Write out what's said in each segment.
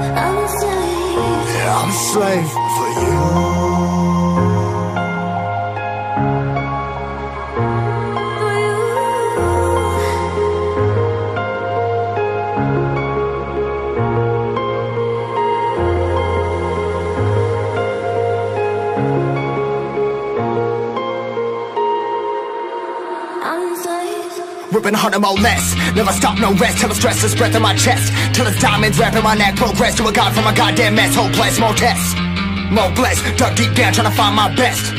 yeah, I'm a slave for you. Ripping harder, more less. Never stop, no rest. Till the stress is breath in my chest. Till it's diamonds wrapping my neck. Progress to a god from a goddamn mess. Hopeless, more tests. More blessed. Dug deep down, trying to find my best.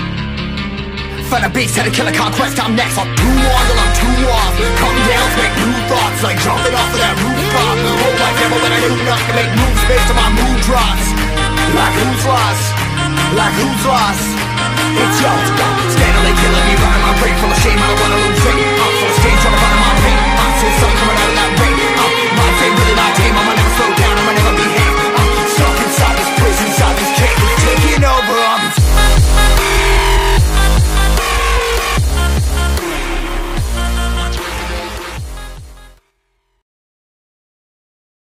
Find a beast, had to kill a conquest. I'm next. I'm too on till I'm too off. Come down, make new thoughts. Like jumping off of that rooftop. Hold my camera when I do not to make moves based on my mood drops. Like who's lost? Like who's lost? It's yo, steadily killing me, running my brain full of shame. I don't wanna lose it.